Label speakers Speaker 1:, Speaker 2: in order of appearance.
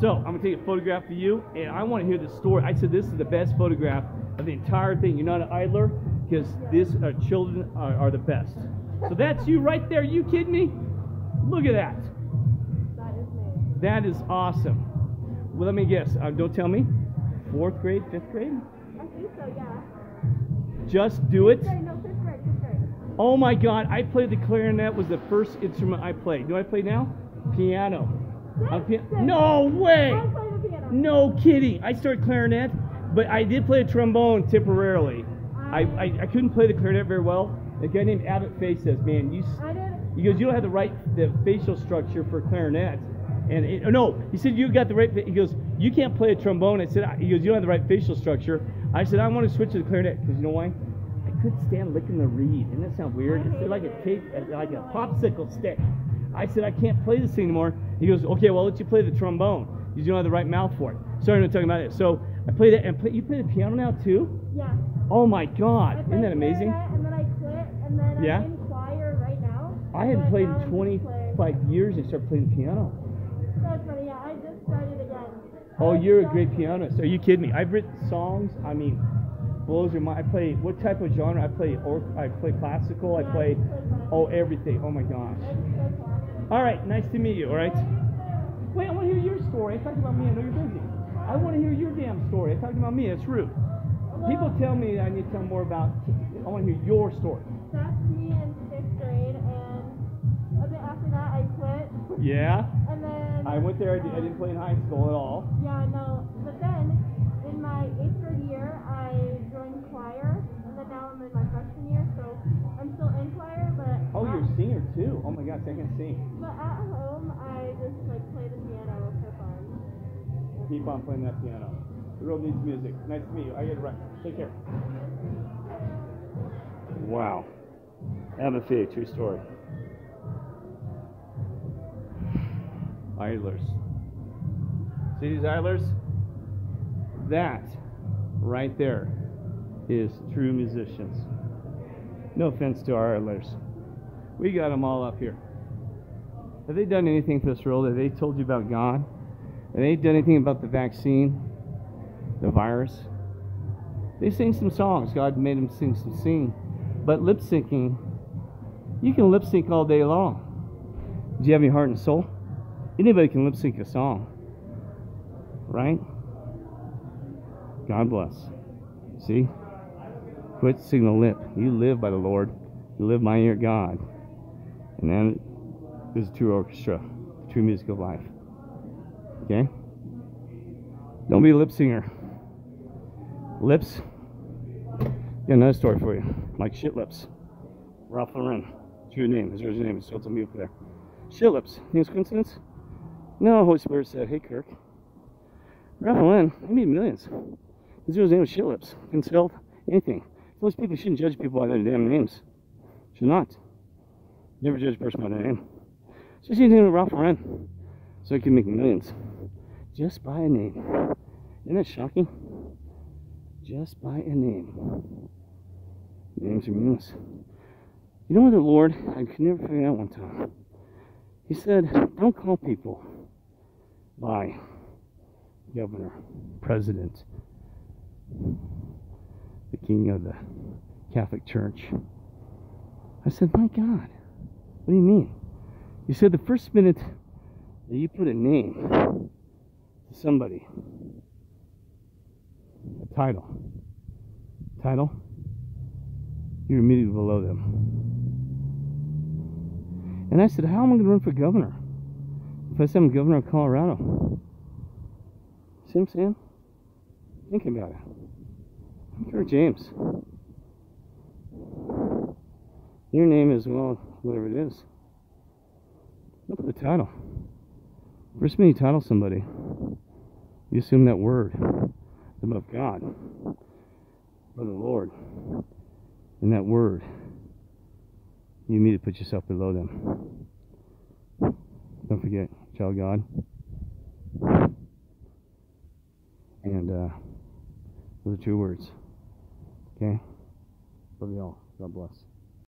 Speaker 1: So I'm gonna take a photograph of you, and I want to hear the story. I said this is the best photograph of the entire thing. You're not an idler because this uh, children are, are the best. So that's you right there. You kidding me? Look at that.
Speaker 2: That is me.
Speaker 1: That is awesome. Well, let me guess. Uh, don't tell me. Fourth grade, fifth grade?
Speaker 2: I think so, yeah.
Speaker 1: Just do it.
Speaker 2: No, fifth grade, fifth grade.
Speaker 1: Oh my God! I played the clarinet. Was the first instrument I played. Do I play now? Piano. No way!
Speaker 2: I play the piano.
Speaker 1: No kidding. I started clarinet, but I did play a trombone temporarily. Um, I, I, I couldn't play the clarinet very well. A guy named Abbott Face says, "Man, you." s-
Speaker 2: I did.
Speaker 1: He goes, "You don't have the right the facial structure for clarinet." And it, oh, no, he said you got the right. He goes, "You can't play a trombone." I said, I- "He goes, you don't have the right facial structure." I said, "I want to switch to the clarinet because you know why? I couldn't stand licking the reed. Doesn't that sound weird? It's like a tape, like a popsicle stick." I said, "I can't play this anymore." He goes, "Okay, well, I'll let you play the trombone. You don't have the right mouth for it." Sorry, I'm not talking about it. So I played it and play, you play the piano now too.
Speaker 2: Yeah.
Speaker 1: Oh my God! Isn't that amazing?
Speaker 2: And then I quit, and then
Speaker 1: Yeah?
Speaker 2: I'm in choir right now.
Speaker 1: I hadn't played
Speaker 2: now
Speaker 1: in 25
Speaker 2: playing.
Speaker 1: years and started playing the piano.
Speaker 2: That's funny, yeah. I just started again.
Speaker 1: Oh,
Speaker 2: I
Speaker 1: you're a great pianist. Are you kidding me? I've written songs. I mean, blows your mind. I play what type of genre? I play or I play classical. I play oh everything. Oh my gosh.
Speaker 2: I just play classical.
Speaker 1: All right, nice to meet you. All right. Wait, I want to hear your story. I talked about me. I know you're busy. I want to hear your damn story. I talked about me. That's rude. People tell me I need to tell more about. I want to hear your story.
Speaker 2: That's me in sixth grade, and a bit after that, I quit.
Speaker 1: Yeah.
Speaker 2: And then.
Speaker 1: I went there. I, did, I didn't play in high school at all.
Speaker 2: Yeah, no. But then, in my eighth grade year, I
Speaker 1: singer too. Oh my gosh, I can sing.
Speaker 2: But at home, I just like play the piano for fun.
Speaker 1: Keep on playing that piano. The world needs music. Nice to meet you. I get it right. Take care. Wow. Empathy, true story. Idlers. See these idlers? That right there is true musicians. No offense to our idlers. We got them all up here. Have they done anything for this world? Have they told you about God? Have they done anything about the vaccine? The virus? They sing some songs. God made them sing some sing. But lip syncing, you can lip sync all day long. Do you have any heart and soul? Anybody can lip sync a song. Right? God bless. See? Quit singing the lip. You live by the Lord. You live by your God. And then there's true orchestra, two music of life. Okay? Don't be a lip singer. Lips. Got another story for you. Like shit lips. Ralph Lauren. True name. His original name is me up there. Shit lips. Think it's coincidence? No, Holy Spirit said, hey Kirk. Ralph Lauren, he made millions. His original name was shit lips. Couldn't anything. Those people shouldn't judge people by their damn names. Should not. Never judge a person by their name. So she's name Ralph Lauren. So he can make millions. Just by a name. Isn't that shocking? Just by a name. Names are meaningless. You know what the Lord, I could never figure out one time. He said, don't call people by governor, president, the king of the Catholic Church. I said, my God, what do you mean? You said, the first minute that you put a name to somebody, a title, title, you're immediately below them. And I said, how am I going to run for governor? If I say I'm governor of Colorado. See what I'm saying? Think about it. I'm James. Your name is, well, whatever it is. Look at the title. First minute you title somebody, you assume that word above God, or the Lord. And that word, you immediately put yourself below them. Don't forget, child God. And uh, those are two words. Okay? Love you all. God bless.